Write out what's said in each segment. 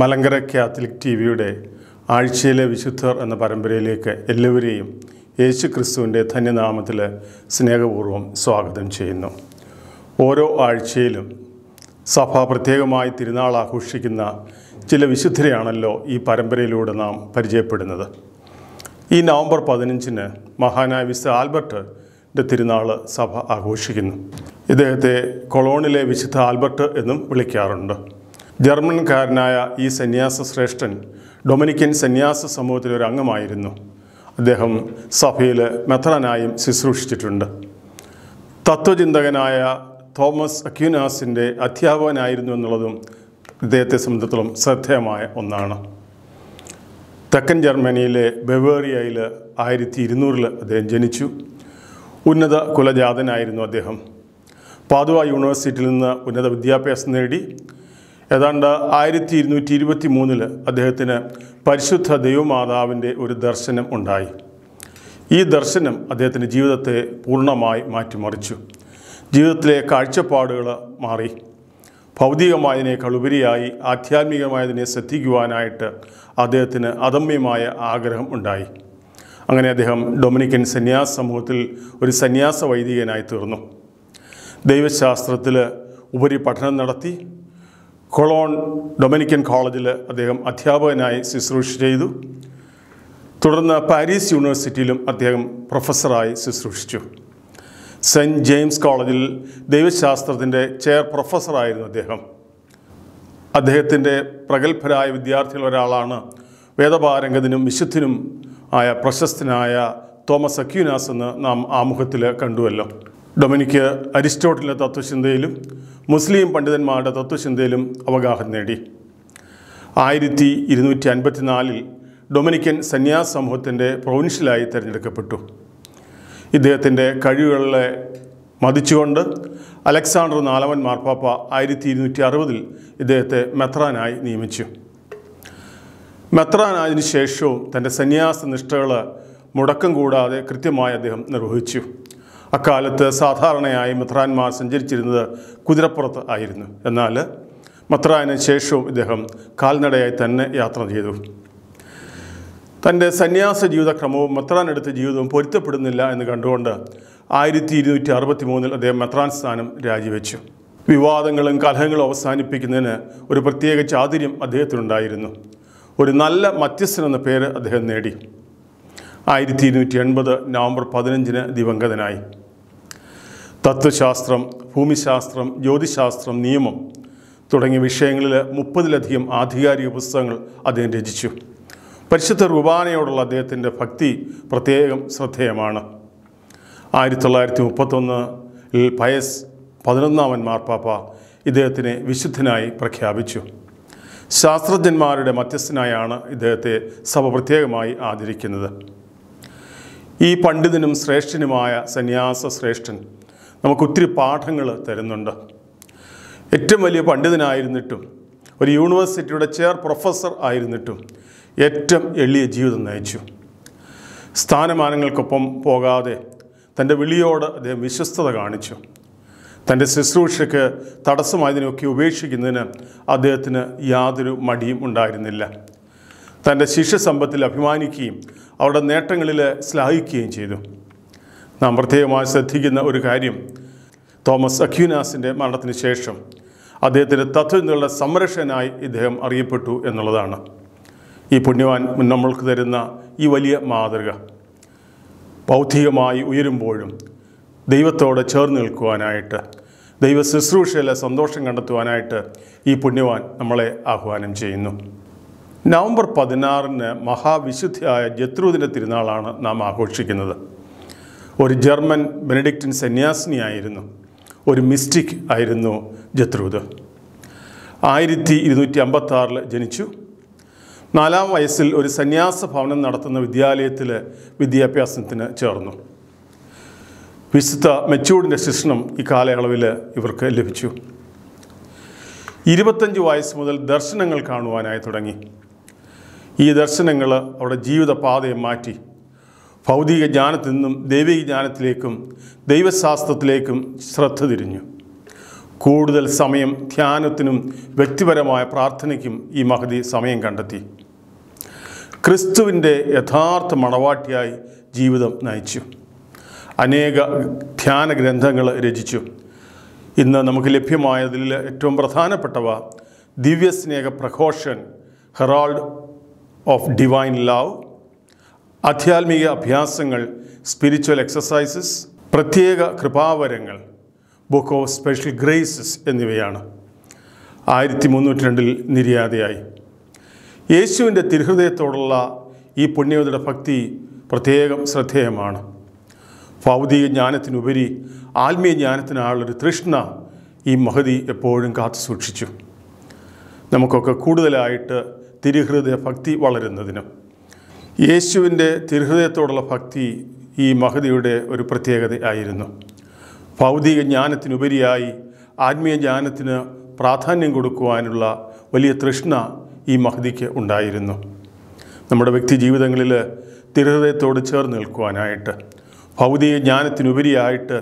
Malankara Catholic T വിയുടെ ആഴ്ചയിലെ വിശുദ്ധർ എന്ന പരമ്പരയിലേക്ക് എല്ലാവരെയും യേശു ക്രിസ്തുവിന്റെ ധന്യനാമത്തിൽ സ്നേഹപൂർവം സ്വാഗതം ചെയ്യുന്നു. ഓരോ ആഴ്ചയിലും സഭ പ്രത്യേകമായി തിരുനാൾ ആഘോഷിക്കുന്ന ചില വിശുദ്ധരെയാണല്ലോ ഈ പരമ്പരയിലൂടെ നാം പരിചയപ്പെടുന്നത്. ഈ നവംബർ പതിനഞ്ചിന് മഹാനായ വിശുദ്ധ ആൽബർട്ട് തിരുനാൾ സഭ ആഘോഷിക്കുന്നു. ഇദ്ദേഹത്തെ കൊളോണിലെ വിശുദ്ധ ആൽബർട്ട് എന്നും വിളിക്കാറുണ്ട്. ജർമ്മൻകാരനായ ഈ സന്യാസ ശ്രേഷ്ഠൻ ഡൊമിനിക്കൻ സന്യാസ സമൂഹത്തിലെ ഒരു അംഗമായിരുന്നു. അദ്ദേഹം സഭയിൽ മെഥഡനായും ശുശ്രൂഷിച്ചിട്ടുണ്ട്. തത്വചിന്തകനായ തോമസ് അക്യൂനാസിന്റെ അധ്യാപകനായിരുന്നു എന്നുള്ളതും ഇദ്ദേഹത്തെ സംബന്ധിച്ചിടത്തോളം ശ്രദ്ധേയമായ ഒന്നാണ്. തെക്കൻ ജർമ്മനിയിലെ ബവേറിയയിൽ ആയിരത്തി ഇരുന്നൂറിൽ അദ്ദേഹം ജനിച്ചു. ഉന്നത കുലജാതനായിരുന്നു അദ്ദേഹം. പാതുവ യൂണിവേഴ്സിറ്റിയിൽ നിന്ന് ഉന്നത വിദ്യാഭ്യാസം നേടി. ഏതാണ്ട് ആയിരത്തി ഇരുന്നൂറ്റി ഇരുപത്തി മൂന്നിൽ അദ്ദേഹത്തിന് പരിശുദ്ധ ദൈവമാതാവിന്റെ ഒരു ദർശനം ഉണ്ടായി. ഈ ദർശനം അദ്ദേഹത്തിന്റെ ജീവിതത്തെ പൂർണമായി മാറ്റിമറിച്ചു. ജീവിതത്തിലെ കാഴ്ചപ്പാടുകൾ മാറി. ഭൗതികമായതിനേക്കാൾ ഉപരിയായി ആധ്യാത്മികമായതിനെ ശ്രദ്ധിക്കുവാനായിട്ട് അദ്ദേഹത്തിന് അദമ്യമായ ആഗ്രഹം ഉണ്ടായി. അങ്ങനെ അദ്ദേഹം ഡൊമിനിക്കൻ സന്യാസ സമൂഹത്തിൽ ഒരു സന്യാസ വൈദികനായി തീർന്നു. ദൈവശാസ്ത്രത്തിൽ ഉപരി പഠനം നടത്തി കൊളോൺ ഡൊമിനിക്കൻ കോളേജിൽ അദ്ദേഹം അധ്യാപകനായി ശുശ്രൂഷ ചെയ്തു. തുടർന്ന് പാരീസ് യൂണിവേഴ്സിറ്റിയിലും അദ്ദേഹം പ്രൊഫസറായി ശുശ്രൂഷിച്ചു. സെന്റ് ജെയിംസ് കോളേജിൽ ദൈവശാസ്ത്രത്തിന്റെ ചെയർ പ്രൊഫസറായിരുന്നു അദ്ദേഹം. അദ്ദേഹത്തിന്റെ പ്രഗത്ഭരായ വിദ്യാർത്ഥികൾ ഒരാളാണ് വേദപാരംഗതിനും വിശുദ്ധനും ആയ പ്രശസ്തനായ തോമസ് അക്യൂനാസ് എന്ന് നാം ആമുഖത്തിൽ കണ്ടുവല്ലോ. ഡൊമിനിക്ക് അരിസ്റ്റോട്ടിലെ തത്വചിന്തയിലും മുസ്ലിം പണ്ഡിതന്മാരുടെ തത്വചിന്തയിലും അവഗാഹം നേടി. ആയിരത്തി ഇരുന്നൂറ്റി അൻപത്തിനാലിൽ ഡൊമിനിക്കൻ സന്യാസ സമൂഹത്തിന്റെ പ്രൊവിൻഷ്യലായി തിരഞ്ഞെടുക്കപ്പെട്ടു. ഇദ്ദേഹത്തിന്റെ കഴിവുകളെ മതിച്ചുകൊണ്ട് അലക്സാണ്ടർ നാലവൻ മാർപ്പാപ്പ ആയിരത്തി ഇരുന്നൂറ്റി അറുപതിൽ ഇദ്ദേഹത്തെ മെത്രാനായി നിയമിച്ചു. മെത്രാനായതിനു ശേഷവും തന്റെ സന്യാസ നിഷ്ഠകൾ മുടക്കം കൂടാതെ കൃത്യമായി അദ്ദേഹം നിർവഹിച്ചു. അക്കാലത്ത് സാധാരണയായി മെത്രാൻമാർ സഞ്ചരിച്ചിരുന്നത് കുതിരപ്പുറത്ത് ആയിരുന്നു. എന്നാൽ മെത്രാന് ശേഷവും ഇദ്ദേഹം കാൽനടയായി തന്നെ യാത്ര ചെയ്തു. തന്റെ സന്യാസ ജീവിതക്രമവും മെത്രാനെടുത്ത ജീവിതവും പൊരുത്തപ്പെടുന്നില്ല എന്ന് കണ്ടുകൊണ്ട് ആയിരത്തി ഇരുന്നൂറ്റി അറുപത്തി മൂന്നിൽ അദ്ദേഹം മെത്രാൻ സ്ഥാനം രാജിവെച്ചു. വിവാദങ്ങളും കലഹങ്ങളും അവസാനിപ്പിക്കുന്നതിന് ഒരു പ്രത്യേക ചാതുര്യം അദ്ദേഹത്തിനുണ്ടായിരുന്നു. ഒരു നല്ല മധ്യസ്ഥൻ എന്ന പേര് അദ്ദേഹം നേടി. ആയിരത്തി ഇരുന്നൂറ്റി എൺപത് നവംബർ പതിനഞ്ചിന് ദിവംഗതനായി. തത്വശാസ്ത്രം ഭൂമിശാസ്ത്രം ജ്യോതിശാസ്ത്രം നിയമം തുടങ്ങിയ വിഷയങ്ങളിൽ മുപ്പതിലധികം ആധികാരിക പുസ്തകങ്ങൾ അദ്ദേഹം രചിച്ചു. പരിശുദ്ധ റുബാനയോടുള്ള അദ്ദേഹത്തിന്റെ ഭക്തി പ്രത്യേകം ശ്രദ്ധേയമാണ്. ആയിരത്തി തൊള്ളായിരത്തി മുപ്പത്തൊന്നിൽ പയസ് പതിനൊന്നാമൻ മാർപ്പാപ്പ ഇദ്ദേഹത്തിനെ വിശുദ്ധനായി പ്രഖ്യാപിച്ചു. ശാസ്ത്രജ്ഞന്മാരുടെ മധ്യസ്ഥനായാണ് ഇദ്ദേഹത്തെ സഭ പ്രത്യേകമായി ആദരിക്കുന്നത്. ഈ പണ്ഡിതനും ശ്രേഷ്ഠനുമായ സന്യാസ ശ്രേഷ്ഠൻ നമുക്കൊത്തിരി പാഠങ്ങൾ തരുന്നുണ്ട്. ഏറ്റവും വലിയ പണ്ഡിതനായിരുന്നിട്ടും ഒരു യൂണിവേഴ്സിറ്റിയുടെ ചെയർ പ്രൊഫസർ ആയിരുന്നിട്ടും ഏറ്റവും എളിയ ജീവിതം നയിച്ചു. സ്ഥാനമാനങ്ങൾക്കൊപ്പം പോകാതെ തന്റെ വിളിയോട് അദ്ദേഹം വിശ്വസ്തത കാണിച്ചു. തന്റെ ശുശ്രൂഷയ്ക്ക് തടസ്സമായതിനൊക്കെ ഉപേക്ഷിക്കുന്നതിന് അദ്ദേഹത്തിന് യാതൊരു മടിയും ഉണ്ടായിരുന്നില്ല. തന്റെ ശിഷ്യസമ്പത്തിൽ അഭിമാനിക്കുകയും അവരുടെ നേട്ടങ്ങളിൽ ശ്ലാഘിക്കുകയും ചെയ്തു. നാം പ്രത്യേകമായി ശ്രദ്ധിക്കുന്ന ഒരു കാര്യം തോമസ് അക്യൂനാസിന്റെ മരണത്തിന് ശേഷം അദ്ദേഹത്തിന്റെ തത്വങ്ങളുടെ സംരക്ഷകനായി ഇദ്ദേഹം അറിയപ്പെട്ടു എന്നുള്ളതാണ്. ഈ പുണ്യവാൻ നമ്മൾക്ക് തരുന്ന ഈ വലിയ മാതൃക. ബൗദ്ധികമായി ഉയരുമ്പോഴും ദൈവത്തോട് ചേർന്ന് നിൽക്കുവാനായിട്ട് ദൈവ ശുശ്രൂഷയിലെ സന്തോഷം കണ്ടെത്തുവാനായിട്ട് ഈ പുണ്യവാൻ നമ്മളെ ആഹ്വാനം ചെയ്യുന്നു. നവംബർ പതിനാറിന് മഹാവിശുദ്ധിയായ ജത്രുദിന തിരുനാളാണ് നാം ആഘോഷിക്കുന്നത്. ഒരു ജർമ്മൻ ബെനഡിക്റ്റിൻ സന്യാസിനിയായിരുന്നു. ഒരു മിസ്റ്റിക് ആയിരുന്നു ജത്രുദ് ആയിരത്തി ഇരുന്നൂറ്റി അമ്പത്തി ആറിൽ ജനിച്ചു. നാലാം വയസ്സിൽ ഒരു സന്യാസ ഭവനം നടത്തുന്ന വിദ്യാലയത്തിൽ വിദ്യാഭ്യാസത്തിന് ചേർന്നു. വിശുദ്ധ മെച്ചൂടിന്റെ ശിക്ഷണം ഈ കാലയളവിൽ ഇവർക്ക് ലഭിച്ചു. ഇരുപത്തഞ്ച് വയസ്സ് മുതൽ ദർശനങ്ങൾ കാണുവാനായി തുടങ്ങി. ഈ ദർശനങ്ങൾ അവരുടെ ജീവിത പാതയെ മാറ്റി. ഭൗതിക ജ്ഞാനത്തിൽ നിന്നും ദൈവിക ജ്ഞാനത്തിലേക്കും ദൈവശാസ്ത്രത്തിലേക്കും ശ്രദ്ധ തിരിഞ്ഞു. കൂടുതൽ സമയം ധ്യാനത്തിനും വ്യക്തിപരമായ പ്രാർത്ഥനയ്ക്കും ഈ മഹതി സമയം കണ്ടെത്തി. ക്രിസ്തുവിന്റെ യഥാർത്ഥ മണവാട്ടിയായി ജീവിതം നയിച്ചു. അനേക ധ്യാന ഗ്രന്ഥങ്ങൾ രചിച്ചു. ഇന്ന് നമുക്ക് ലഭ്യമായതിൽ ഏറ്റവും പ്രധാനപ്പെട്ടവ ദിവ്യസ്നേഹ പ്രഘോഷൻ ഹെറാൾഡ് ഓഫ് ഡിവൈൻ ലവ് ആധ്യാത്മിക അഭ്യാസങ്ങൾ സ്പിരിച്വൽ എക്സസൈസസ് പ്രത്യേക കൃപാവരങ്ങൾ ബുക്ക് ഓഫ് സ്പെഷ്യൽ ഗ്രേസസ് എന്നിവയാണ്. ആയിരത്തി മുന്നൂറ്റി രണ്ടിൽ നിര്യാതയായി. യേശുവിന്റെ തിരുഹൃദയത്തോടുള്ള ഈ പുണ്യവതിയുടെ ഭക്തി പ്രത്യേകം ശ്രദ്ധേയമാണ്. ഭൗതിക ജ്ഞാനത്തിനുപരി ആത്മീയ ജ്ഞാനത്തിനാളൊരു തൃഷ്ണ ഈ മഹതി എപ്പോഴും കാത്തു സൂക്ഷിച്ചു. നമുക്കൊക്കെ കൂടുതലായിട്ട് തിരുഹൃദയ ഭക്തി വളരുന്നതിനും യേശുവിന്റെ തിരുഹൃദയത്തോടുള്ള ഭക്തി ഈ മഹതിയുടെ ഒരു പ്രത്യേകത ആയിരുന്നു. ഭൗതിക ജ്ഞാനത്തിനുപരിയായി ആത്മീയ ജ്ഞാനത്തിന് പ്രാധാന്യം കൊടുക്കുവാനുള്ള വലിയ തൃഷ്ണ ഈ മഹതിക്ക് ഉണ്ടായിരുന്നു. നമ്മുടെ വ്യക്തി ജീവിതങ്ങളിൽ തിരുഹൃദയത്തോട് ചേർന്ന് നിൽക്കുവാനായിട്ട് ഭൗതിക ജ്ഞാനത്തിനുപരിയായിട്ട്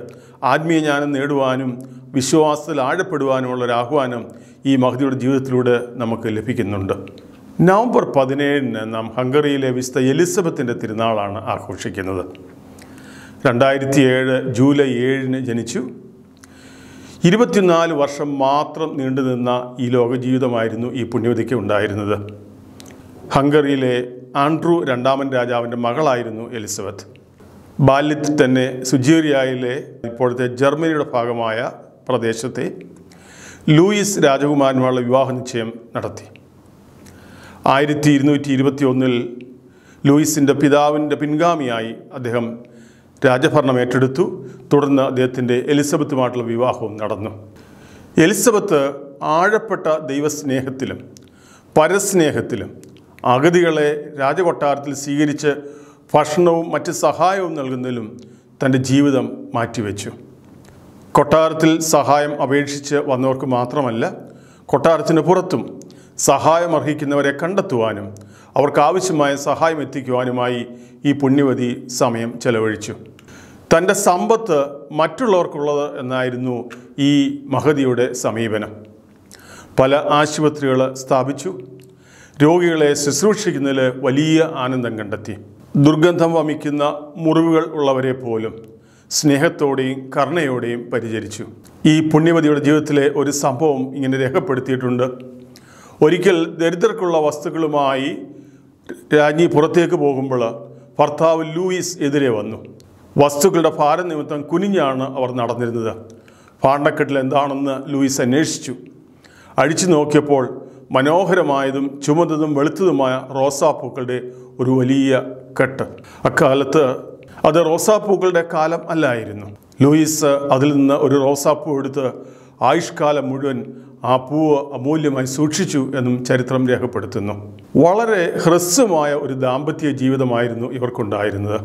ആത്മീയ ജ്ഞാനം നേടുവാനും വിശ്വാസത്തിൽ ആഴപ്പെടുവാനുമുള്ള ഒരു ആഹ്വാനം ഈ മഹതിയുടെ ജീവിതത്തിലൂടെ നമുക്ക് ലഭിക്കുന്നുണ്ട്. നവംബർ പതിനേഴിന് നാം ഹംഗറിയിലെ വിസ്ത എലിസബത്തിന്റെ തിരുനാളാണ് ആഘോഷിക്കുന്നത്. രണ്ടായിരത്തി ഏഴ് ജൂലൈ ഏഴിന് ജനിച്ചു. ഇരുപത്തിനാല് വർഷം മാത്രം നീണ്ടുനിന്ന ഈ ലോകജീവിതമായിരുന്നു ഈ പുണ്യവതിക്ക് ഉണ്ടായിരുന്നത്. ഹംഗറിയിലെ ആൻഡ്രു രണ്ടാമൻ രാജാവിന്റെ മകളായിരുന്നു എലിസബത്ത്. ബാല്യത്തിൽ തന്നെ സുജീറിയയിലെ ഇപ്പോഴത്തെ ജർമ്മനിയുടെ ഭാഗമായ പ്രദേശത്തെ ലൂയിസ് രാജകുമാരനുമായുള്ള വിവാഹ നിശ്ചയം നടത്തി. ആയിരത്തി ഇരുന്നൂറ്റി ഇരുപത്തി ഒന്നിൽ ലൂയിസിന്റെ പിതാവിന്റെ പിൻഗാമിയായി അദ്ദേഹം രാജഭരണം ഏറ്റെടുത്തു. തുടർന്ന് അദ്ദേഹത്തിന്റെ എലിസബത്തുമായിട്ടുള്ള വിവാഹവും നടന്നു. എലിസബത്ത് ആഴപ്പെട്ട ദൈവസ്നേഹത്തിലും പരസ്നേഹത്തിലും അഗതികളെ രാജകൊട്ടാരത്തിൽ സ്വീകരിച്ച് ഭക്ഷണവും മറ്റ് സഹായവും നൽകുന്നതിലും തന്റെ ജീവിതം മാറ്റിവെച്ചു. കൊട്ടാരത്തിൽ സഹായം അപേക്ഷിച്ച് വന്നവർക്ക് മാത്രമല്ല കൊട്ടാരത്തിന് പുറത്തും സഹായം അർഹിക്കുന്നവരെ കണ്ടെത്തുവാനും അവർക്ക് ആവശ്യമായ സഹായം എത്തിക്കുവാനുമായി ഈ പുണ്യവതി സമയം ചെലവഴിച്ചു. തന്റെ സമ്പത്ത് മറ്റുള്ളവർക്കുള്ളത് എന്നായിരുന്നു ഈ മഹതിയുടെ സമീപനം. പല ആശുപത്രികൾ സ്ഥാപിച്ചു. രോഗികളെ ശുശ്രൂഷിക്കുന്നതിൽ വലിയ ആനന്ദം കണ്ടെത്തി. ദുർഗന്ധം വമിക്കുന്ന മുറിവുകൾ ഉള്ളവരെ പോലും സ്നേഹത്തോടെയും കരുണയോടെയും പരിചരിച്ചു. ഈ പുണ്യവതിയുടെ ജീവിതത്തിലെ ഒരു സംഭവം ഇങ്ങനെ രേഖപ്പെടുത്തിയിട്ടുണ്ട്. ഒരിക്കൽ ദരിദ്രർക്കുള്ള വസ്തുക്കളുമായി രാജ്ഞി പുറത്തേക്ക് പോകുമ്പോൾ ഭർത്താവ് ലൂയിസ് എതിരെ വന്നു. വസ്തുക്കളുടെ ഭാരം നിമിത്തം കുനിഞ്ഞാണ് അവർ നടന്നിരുന്നത്. പാണ്ടക്കെട്ടിൽ എന്താണെന്ന് ലൂയിസ് അന്വേഷിച്ചു. അഴിച്ചു നോക്കിയപ്പോൾ മനോഹരമായതും ചുമന്നതും വെളുത്തതുമായ റോസാപ്പൂക്കളുടെ ഒരു വലിയ കെട്ട്. അക്കാലത്ത് അത് റോസാപ്പൂക്കളുടെ കാലം അല്ലായിരുന്നു. ലൂയിസ് അതിൽ നിന്ന് ഒരു റോസാപ്പൂ എടുത്ത് ആയുഷ്കാലം മുഴുവൻ ആ പൂവ് അമൂല്യമായി സൂക്ഷിച്ചു എന്നും ചരിത്രം രേഖപ്പെടുത്തുന്നു. വളരെ ഹ്രസ്വമായ ഒരു ദാമ്പത്യ ജീവിതമായിരുന്നു ഇവർക്കുണ്ടായിരുന്നത്.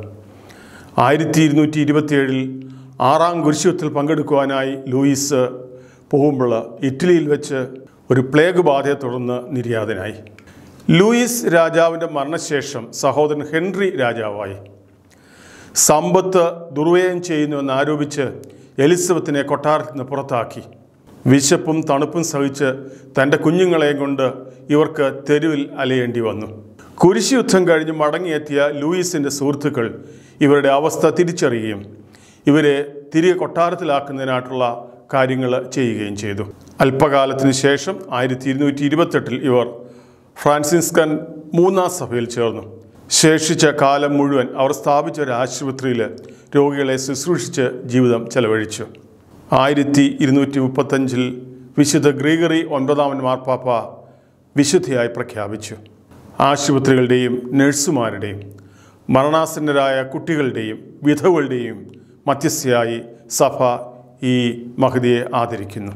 ആയിരത്തി ഇരുന്നൂറ്റി ഇരുപത്തിയേഴിൽ ആറാം കുരിശുത്തിൽ പങ്കെടുക്കുവാനായി ലൂയിസ് പോകുമ്പോൾ ഇറ്റലിയിൽ വെച്ച് ഒരു പ്ലേഗ് ബാധയെ തുടർന്ന് നിര്യാതനായി. ലൂയിസ് രാജാവിന്റെ മരണശേഷം സഹോദരൻ ഹെൻറി രാജാവായി. സമ്പത്ത് ദുർവ്യയം ചെയ്യുന്നുവെന്ന് ആരോപിച്ച് എലിസബത്തിനെ കൊട്ടാരത്തിൽ നിന്ന് പുറത്താക്കി. വിശപ്പും തണുപ്പും സഹിച്ച് തന്റെ കുഞ്ഞുങ്ങളെ കൊണ്ട് ഇവർക്ക് തെരുവിൽ അലയേണ്ടി വന്നു. കുരിശി യുദ്ധം കഴിഞ്ഞ് മടങ്ങിയെത്തിയ ലൂയിസിന്റെ സുഹൃത്തുക്കൾ ഇവരുടെ അവസ്ഥ തിരിച്ചറിയുകയും ഇവരെ തിരികെ കൊട്ടാരത്തിലാക്കുന്നതിനായിട്ടുള്ള കാര്യങ്ങൾ ചെയ്യുകയും ചെയ്തു. അല്പകാലത്തിന് ശേഷം ആയിരത്തി ഇരുന്നൂറ്റി ഇരുപത്തെട്ടിൽ ഇവർ ഫ്രാൻസിസ്കൻ മൂന്നാം സഭയിൽ ചേർന്നു. ശേഷിച്ച കാലം മുഴുവൻ അവർ സ്ഥാപിച്ച ഒരു ആശുപത്രിയിൽ രോഗികളെ ശുശ്രൂഷിച്ച് ജീവിതം ചെലവഴിച്ചു. ആയിരത്തി ഇരുന്നൂറ്റി മുപ്പത്തഞ്ചിൽ വിശുദ്ധ ഗ്രീഗറി ഒൻപതാമൻ മാർപ്പാപ്പ വിശുദ്ധിയായി പ്രഖ്യാപിച്ചു. ആശുപത്രികളുടെയും നഴ്സുമാരുടെയും മരണാസന്നരായ കുട്ടികളുടെയും വിധവകളുടെയും മധ്യസ്ഥയായി സഭ ഈ മഹതിയെ ആദരിക്കുന്നു.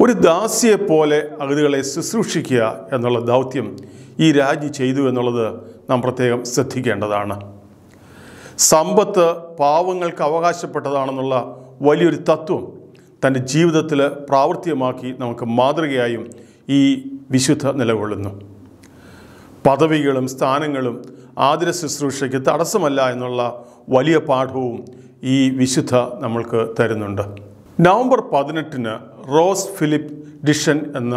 ഒരു ദാസിയെ പോലെ അഗതികളെ ശുശ്രൂഷിക്കുക എന്നുള്ള ദൗത്യം ഈ രാജ്ഞി ചെയ്തു എന്നുള്ളത് നാം പ്രത്യേകം ശ്രദ്ധിക്കേണ്ടതാണ്. സമ്പത്ത് പാവങ്ങൾക്ക് അവകാശപ്പെട്ടതാണെന്നുള്ള വലിയൊരു തത്വം തന്റെ ജീവിതത്തിൽ പ്രാവർത്തികമാക്കി നമുക്ക് മാതൃകയായും ഈ വിശുദ്ധ നിലകൊള്ളുന്നു. പദവികളും സ്ഥാനങ്ങളും ആതിര ശുശ്രൂഷയ്ക്ക് തടസ്സമല്ല എന്നുള്ള വലിയ പാഠവും ഈ വിശുദ്ധ നമ്മൾക്ക് തരുന്നുണ്ട്. നവംബർ പതിനെട്ടിന് റോസ് ഫിലിപ്പ് ഡിഷൻ എന്ന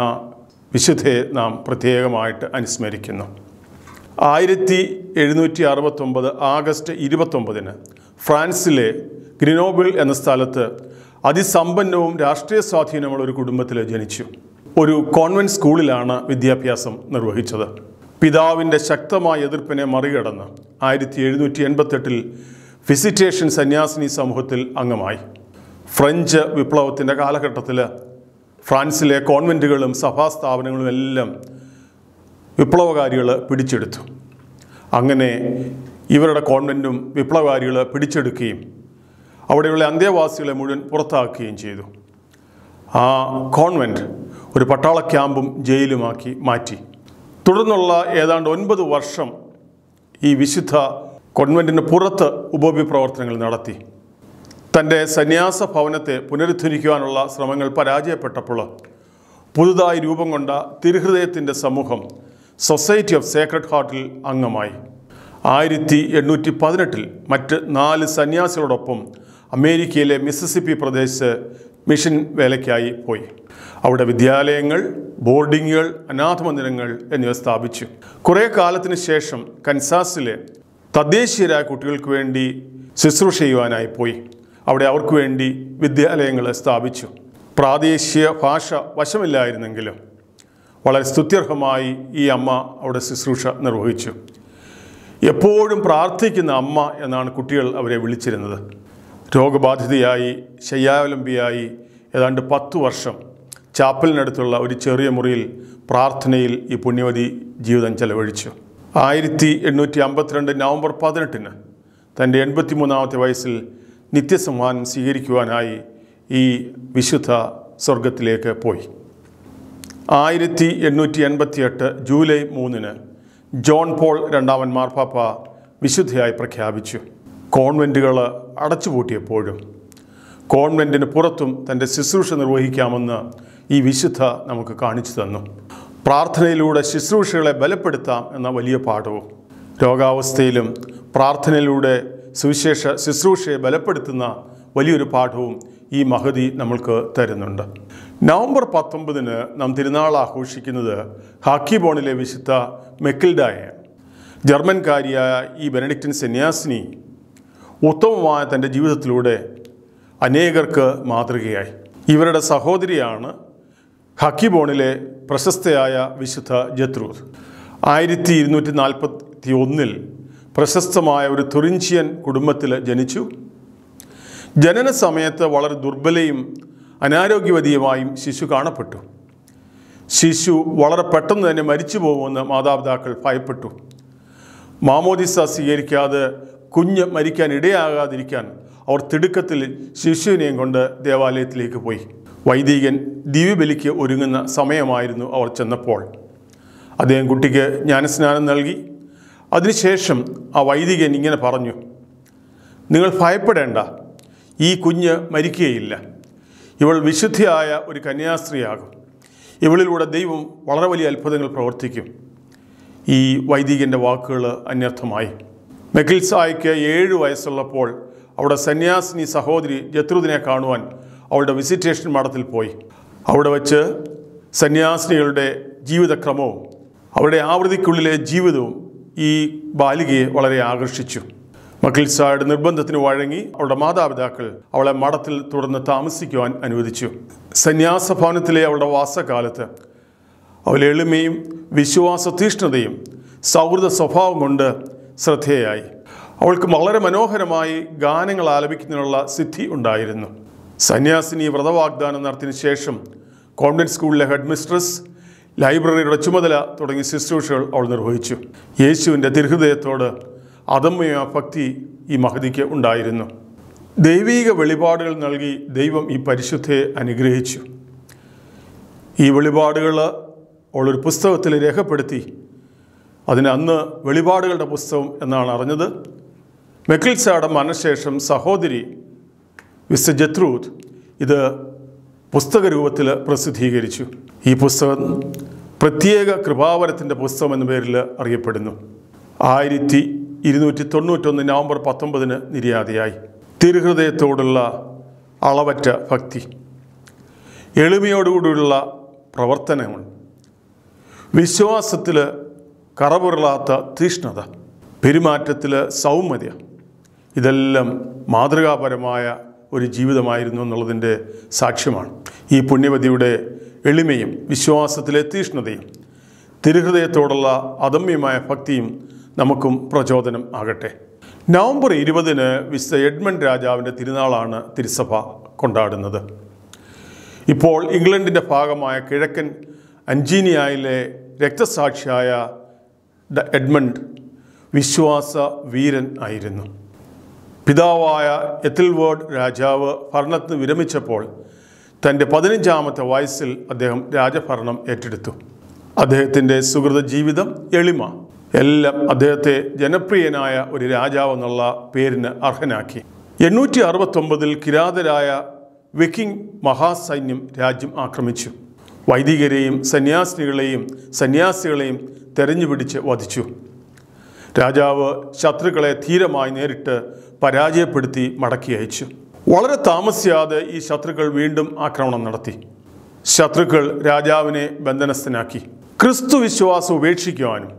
വിശുദ്ധയെ നാം പ്രത്യേകമായിട്ട് അനുസ്മരിക്കുന്നു. ആയിരത്തി എഴുന്നൂറ്റി അറുപത്തൊമ്പത് ആഗസ്റ്റ് ഇരുപത്തൊമ്പതിന് ഫ്രാൻസിലെ ഗ്രിനോബിൾ എന്ന സ്ഥലത്ത് അതിസമ്പന്നവും രാഷ്ട്രീയ സ്വാധീനമുള്ള ഒരു കുടുംബത്തിൽ ജനിച്ചു. ഒരു കോൺവെന്റ് സ്കൂളിലാണ് വിദ്യാഭ്യാസം നിർവഹിച്ചത്. പിതാവിന്റെ ശക്തമായ എതിർപ്പിനെ മറികടന്ന് ആയിരത്തി എഴുന്നൂറ്റി എൺപത്തെട്ടിൽ വിസിറ്റേഷൻ സന്യാസിനി സമൂഹത്തിൽ അംഗമായി. ഫ്രഞ്ച് വിപ്ലവത്തിന്റെ കാലഘട്ടത്തിൽ ഫ്രാൻസിലെ കോൺവെന്റുകളും സഭാസ്ഥാപനങ്ങളും എല്ലാം വിപ്ലവകാരികൾ പിടിച്ചെടുത്തു. അങ്ങനെ ഇവരുടെ കോൺവെന്റും വിപ്ലവകാരികൾ പിടിച്ചെടുക്കുകയും അവിടെയുള്ള അന്തേവാസികളെ മുഴുവൻ പുറത്താക്കുകയും ചെയ്തു. ആ കോൺവെന്റ് ഒരു പട്ടാള ക്യാമ്പും ജയിലുമാക്കി മാറ്റി. തുടർന്നുള്ള ഏതാണ്ട് ഒൻപത് വർഷം ഈ വിശുദ്ധ കോൺവെന്റിന് പുറത്ത് ഉപവിപ്രവർത്തനങ്ങൾ നടത്തി. തന്റെ സന്യാസ ഭവനത്തെ പുനരുദ്ധരിക്കുവാനുള്ള ശ്രമങ്ങൾ പരാജയപ്പെട്ടപ്പോൾ പുതുതായി രൂപം കൊണ്ട തിരുഹൃദയത്തിന്റെ സമൂഹം സൊസൈറ്റി ഓഫ് സേക്രഡ് ഹാർട്ടിൽ അംഗമായി. ആയിരത്തി എണ്ണൂറ്റി പതിനെട്ടിൽ മറ്റ് നാല് സന്യാസികളോടൊപ്പം അമേരിക്കയിലെ മിസിസിപ്പി പ്രദേശത്ത് മിഷൻ വേലയ്ക്കായി പോയി. അവിടെ വിദ്യാലയങ്ങൾ ബോർഡിങ്ങുകൾ അനാഥമന്ദിരങ്ങൾ എന്നിവ സ്ഥാപിച്ചു. കുറേ കാലത്തിന് ശേഷം കൻസാസിലെ തദ്ദേശീയരായ കുട്ടികൾക്ക് വേണ്ടി ശുശ്രൂഷ ചെയ്യുവാനായി പോയി. അവിടെ അവർക്ക് വേണ്ടി വിദ്യാലയങ്ങൾ സ്ഥാപിച്ചു. പ്രാദേശിക ഭാഷ വശമില്ലായിരുന്നെങ്കിലും വളരെ സ്തുത്യർഹമായി ഈ അമ്മ അവിടെ ശുശ്രൂഷ നിർവഹിച്ചു. എപ്പോഴും പ്രാർത്ഥിക്കുന്ന അമ്മ എന്നാണ് കുട്ടികൾ അവരെ വിളിച്ചിരുന്നത്. രോഗബാധിതയായി ശയ്യാവലംബിയായി ഏതാണ്ട് പത്ത് വർഷം ചാപ്പലിനടുത്തുള്ള ഒരു ചെറിയ മുറിയിൽ പ്രാർത്ഥനയിൽ ഈ പുണ്യവതി ജീവിതം ചെലവഴിച്ചു. ആയിരത്തി എണ്ണൂറ്റി അമ്പത്തിരണ്ട് നവംബർ പതിനെട്ടിന് തന്റെ എൺപത്തിമൂന്നാമത്തെ വയസ്സിൽ നിത്യസമ്മാനം സ്വീകരിക്കുവാനായി ഈ വിശുദ്ധ സ്വർഗത്തിലേക്ക് പോയി. ആയിരത്തി എണ്ണൂറ്റി എൺപത്തിയെട്ട് ജൂലൈ മൂന്നിന് ജോൺ പോൾ രണ്ടാമൻ മാർപ്പാപ്പ വിശുദ്ധയായി പ്രഖ്യാപിച്ചു. കോൺവെന്റുകൾ അടച്ചുപൂട്ടിയപ്പോഴും കോൺവെന്റിന് പുറത്തും തന്റെ ശുശ്രൂഷ നിർവഹിക്കാമെന്ന് ഈ വിശുദ്ധ നമുക്ക് കാണിച്ചു തന്നു. പ്രാർത്ഥനയിലൂടെ ശുശ്രൂഷകളെ ബലപ്പെടുത്താം എന്ന വലിയ പാഠവും രോഗാവസ്ഥയിലും പ്രാർത്ഥനയിലൂടെ സുവിശേഷ ശുശ്രൂഷയെ ബലപ്പെടുത്തുന്ന വലിയൊരു പാഠവും ഈ മഹതി നമ്മൾക്ക് തരുന്നുണ്ട്. നവംബർ പത്തൊമ്പതിന് നാം തിരുനാൾ ആഘോഷിക്കുന്നത് ഹാക്കിബോണിലെ വിശുദ്ധ മെക്കിൽഡായ. ജർമ്മൻകാരിയായ ഈ ബെനഡിക്റ്റൻ സന്യാസിനി ഉത്തമമായ തന്റെ ജീവിതത്തിലൂടെ അനേകർക്ക് മാതൃകയായി. ഇവരുടെ സഹോദരിയാണ് ഹക്കിബോണിലെ പ്രശസ്തയായ വിശുദ്ധ ജത്രൂത് ആയിരത്തി ഇരുന്നൂറ്റി നാൽപ്പത്തി ഒന്നിൽ പ്രശസ്തമായ ഒരു തുറിഞ്ചിയൻ കുടുംബത്തിൽ ജനിച്ചു. ജനന സമയത്ത് വളരെ ദുർബലയും അനാരോഗ്യവതിയുമായും ശിശു കാണപ്പെട്ടു. ശിശു വളരെ പെട്ടെന്ന് തന്നെ മരിച്ചു പോകുമെന്ന് മാതാപിതാക്കൾ ഭയപ്പെട്ടു. മാമോദിസ സ്വീകരിക്കാതെ കുഞ്ഞ് മരിക്കാൻ ഇടയാകാതിരിക്കാൻ അവർ തിടുക്കത്തിൽ ശിശുവിനെയും കൊണ്ട് ദേവാലയത്തിലേക്ക് പോയി. വൈദികൻ ദിവ്യബലിക്ക് ഒരുങ്ങുന്ന സമയമായിരുന്നു അവർ ചെന്നപ്പോൾ. അദ്ദേഹം കുട്ടിക്ക് ജ്ഞാനസ്നാനം നൽകി. അതിനുശേഷം ആ വൈദികൻ ഇങ്ങനെ പറഞ്ഞു നിങ്ങൾ ഭയപ്പെടേണ്ട. ഈ കുഞ്ഞ് മരിക്കുകയില്ല. ഇവൾ വിശുദ്ധിയായ ഒരു കന്യാസ്ത്രീയാകും. ഇവളിലൂടെ ദൈവം വളരെ വലിയ അത്ഭുതങ്ങൾ പ്രവർത്തിക്കും. ഈ വൈദികന്റെ വാക്കുകൾ അന്യർത്ഥമായി. മെക്കിൽസായ്ക്ക് ഏഴ് വയസ്സുള്ളപ്പോൾ അവിടെ സന്യാസിനി സഹോദരി ജത്രുദിനെ കാണുവാൻ അവളുടെ വിസിറ്റേഷൻ മഠത്തിൽ പോയി. അവിടെ വച്ച് സന്യാസിനികളുടെ ജീവിതക്രമവും അവരുടെ ആവൃത്തിക്കുള്ളിലെ ജീവിതവും ഈ ബാലികയെ വളരെ ആകർഷിച്ചു. മക്കിൽസായുടെ നിർബന്ധത്തിന് വഴങ്ങി അവളുടെ മാതാപിതാക്കൾ അവളെ മഠത്തിൽ തുടർന്ന് താമസിക്കുവാൻ അനുവദിച്ചു. സന്യാസ ഭവനത്തിലെ അവളുടെ വാസകാലത്ത് അവൾ എളിമയും വിശ്വാസ തീഷ്ണതയും സൗഹൃദ സ്വഭാവം കൊണ്ട് ശ്രദ്ധേയായി. അവൾക്ക് വളരെ മനോഹരമായി ഗാനങ്ങൾ ആലപിക്കുന്നതിനുള്ള സിദ്ധി ഉണ്ടായിരുന്നു. സന്യാസിനി വ്രതവാഗ്ദാനം നടത്തിയതിനു ശേഷം കോൺവെന്റ് സ്കൂളിലെ ഹെഡ് മിസ്ട്രസ് ലൈബ്രറിയുടെ ചുമതല തുടങ്ങിയ ശുശ്രൂഷകൾ അവൾ നിർവഹിച്ചു. യേശുവിന്റെ തിരുഹൃദയത്തോട് അദമ്യ ഭക്തി ഈ മഹതിക്ക് ഉണ്ടായിരുന്നു. ദൈവീക വെളിപാടുകൾ നൽകി ദൈവം ഈ പരിശുദ്ധയെ അനുഗ്രഹിച്ചു. ഈ വെളിപാടുകൾ അവളൊരു പുസ്തകത്തിൽ രേഖപ്പെടുത്തി അതിന് അന്ന് വെളിപാടുകളുടെ പുസ്തകം എന്നാണ് അറിഞ്ഞത്. മെക്കിൾസയുടെ മരണശേഷം സഹോദരി മിസ്റ്റർ ജത്രൂത്ത് ഇത് പുസ്തക രൂപത്തിൽ പ്രസിദ്ധീകരിച്ചു. ഈ പുസ്തകം പ്രത്യേക കൃപാവരത്തിന്റെ പുസ്തകം എന്ന പേരിൽ അറിയപ്പെടുന്നു. ആയിരത്തി ഇരുന്നൂറ്റി തൊണ്ണൂറ്റൊന്ന് നവംബർ പത്തൊമ്പതിന് നിര്യാതയായി. തിരുഹൃദയത്തോടുള്ള അളവറ്റ ഭക്തി. എളിമയോടുകൂടിയുള്ള പ്രവർത്തനങ്ങൾ. വിശ്വാസത്തിൽ കറപുരളാത്ത തീഷ്ണത പെരുമാറ്റത്തിൽ സൗമ്യത ഇതെല്ലാം മാതൃകാപരമായ ഒരു ജീവിതമായിരുന്നു എന്നുള്ളതിന്റെ സാക്ഷ്യമാണ്. ഈ പുണ്യവതിയുടെ എളിമയും വിശ്വാസത്തിലെ തീഷ്ണതയും തിരുഹൃദയത്തോടുള്ള അദമ്യമായ ഭക്തിയും നമുക്കും പ്രചോദനം ആകട്ടെ. നവംബർ ഇരുപതിന് വിശുദ്ധ എഡ്മണ്ട് രാജാവിന്റെ തിരുനാളാണ് തിരുസഭ കൊണ്ടാടുന്നത്. ഇപ്പോൾ ഇംഗ്ലണ്ടിന്റെ ഭാഗമായ കിഴക്കൻ അഞ്ചീനിയായിലെ രക്തസാക്ഷിയായ ഡ- എഡ്മണ്ട് വിശ്വാസ വീരൻ ആയിരുന്നു. പിതാവായ എത്തിൽവേർഡ് രാജാവ് ഭരണത്തിന് വിരമിച്ചപ്പോൾ തന്റെ പതിനഞ്ചാമത്തെ വയസ്സിൽ അദ്ദേഹം രാജഭരണം ഏറ്റെടുത്തു. അദ്ദേഹത്തിന്റെ സുഹൃത ജീവിതം എളിമ. എല്ലാം അദ്ദേഹത്തെ ജനപ്രിയനായ ഒരു രാജാവ് എന്നുള്ള പേരിന് അർഹനാക്കി. എണ്ണൂറ്റി അറുപത്തൊമ്പതിൽ കിരാതരായ വിക്കിംഗ് മഹാസൈന്യം രാജ്യം ആക്രമിച്ചു. വൈദികരെയും സന്യാസിനികളെയും സന്യാസികളെയും തെരഞ്ഞുപിടിച്ച് വധിച്ചു. രാജാവ് ശത്രുക്കളെ ധീരമായി നേരിട്ട് പരാജയപ്പെടുത്തി മടക്കി അയച്ചു. വളരെ താമസിയാതെ ഈ ശത്രുക്കൾ വീണ്ടും ആക്രമണം നടത്തി. ശത്രുക്കൾ രാജാവിനെ ബന്ധനസ്ഥനാക്കി. ക്രിസ്തു വിശ്വാസം ഉപേക്ഷിക്കുവാനും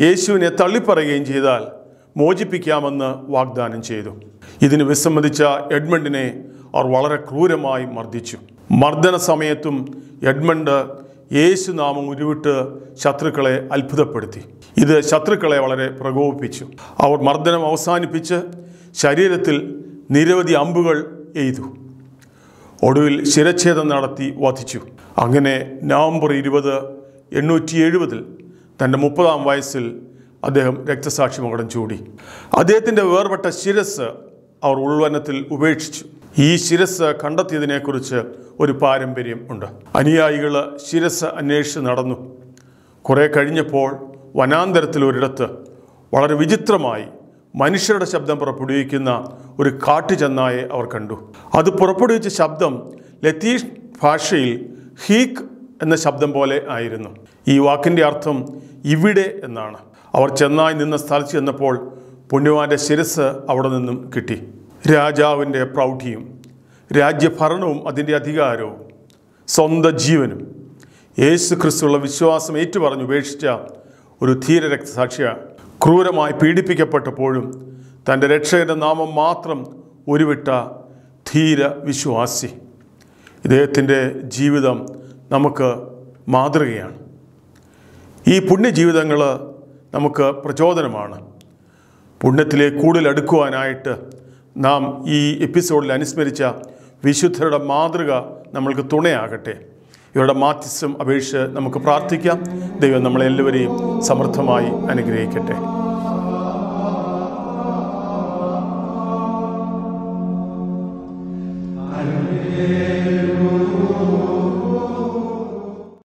യേശുവിനെ തള്ളിപ്പറയുകയും ചെയ്താൽ മോചിപ്പിക്കാമെന്ന് വാഗ്ദാനം ചെയ്തു. ഇതിന് വിസമ്മതിച്ച എഡ്മണ്ടിനെ അവർ വളരെ ക്രൂരമായി മർദ്ദിച്ചു. മർദ്ദന സമയത്തും എഡ്മണ്ട് യേശുനാമം ഉരുവിട്ട് ശത്രുക്കളെ അത്ഭുതപ്പെടുത്തി. ഇത് ശത്രുക്കളെ വളരെ പ്രകോപിപ്പിച്ചു. അവർ മർദ്ദനം അവസാനിപ്പിച്ച് ശരീരത്തിൽ നിരവധി അമ്പുകൾ എയ്തു. ഒടുവിൽ ശിരച്ഛേദം നടത്തി വധിച്ചു. അങ്ങനെ നവംബർ ഇരുപത് എണ്ണൂറ്റി എഴുപതിൽ തന്റെ മുപ്പതാം വയസ്സിൽ അദ്ദേഹം രക്തസാക്ഷി മകടം ചൂടി. അദ്ദേഹത്തിന്റെ വേർപെട്ട ശിരസ് അവർ ഉൾവനത്തിൽ ഉപേക്ഷിച്ചു. ഈ ശിരസ് കണ്ടെത്തിയതിനെക്കുറിച്ച് ഒരു പാരമ്പര്യം ഉണ്ട്. അനുയായികൾ ശിരസ് അന്വേഷിച്ച് നടന്നു. കുറേ കഴിഞ്ഞപ്പോൾ വനാന്തരത്തിൽ ഒരിടത്ത് വളരെ വിചിത്രമായി മനുഷ്യരുടെ ശബ്ദം പുറപ്പെടുവിക്കുന്ന ഒരു കാട്ടുചെന്നായെ അവർ കണ്ടു. അത് പുറപ്പെടുവിച്ച ശബ്ദം ലത്തീഷ് ഭാഷയിൽ ഹീക്ക് എന്ന ശബ്ദം പോലെ ആയിരുന്നു. ഈ വാക്കിന്റെ അർത്ഥം ഇവിടെ എന്നാണ്. അവർ ചെന്നായി നിന്ന സ്ഥലത്ത് ചെന്നപ്പോൾ പുണ്യവാന്റെ ശിരസ് അവിടെ നിന്നും കിട്ടി. രാജാവിന്റെ പ്രൗഢിയും രാജ്യഭരണവും അതിന്റെ അധികാരവും സ്വന്തം ജീവനും യേശു ക്രിസ്തുള്ള വിശ്വാസം ഏറ്റുപറഞ്ഞ് ഉപേക്ഷിച്ച ഒരു ധീര രക്തസാക്ഷിയാണ് ക്രൂരമായി പീഡിപ്പിക്കപ്പെട്ടപ്പോഴും തന്റെ രക്ഷകന്റെ നാമം മാത്രം ഉരുവിട്ട ധീര വിശ്വാസി. ഇദ്ദേഹത്തിന്റെ ജീവിതം നമുക്ക് മാതൃകയാണ്. ഈ പുണ്യജീവിതങ്ങൾ നമുക്ക് പ്രചോദനമാണ്. പുണ്യത്തിലേക്ക് കൂടുതൽ അടുക്കുവാനായിട്ട് നാം ഈ എപ്പിസോഡിൽ അനുസ്മരിച്ച വിശുദ്ധരുടെ മാതൃക നമ്മൾക്ക് തുണയാകട്ടെ. ഇവരുടെ മാധ്യസ്ഥം അപേക്ഷിച്ച് നമുക്ക് പ്രാർത്ഥിക്കാം. ദൈവം നമ്മളെല്ലാവരെയും സമൃദ്ധമായി അനുഗ്രഹിക്കട്ടെ.